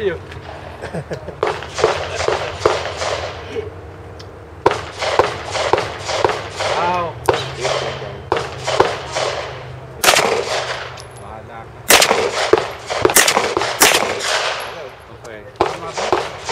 are you? wow. Okay.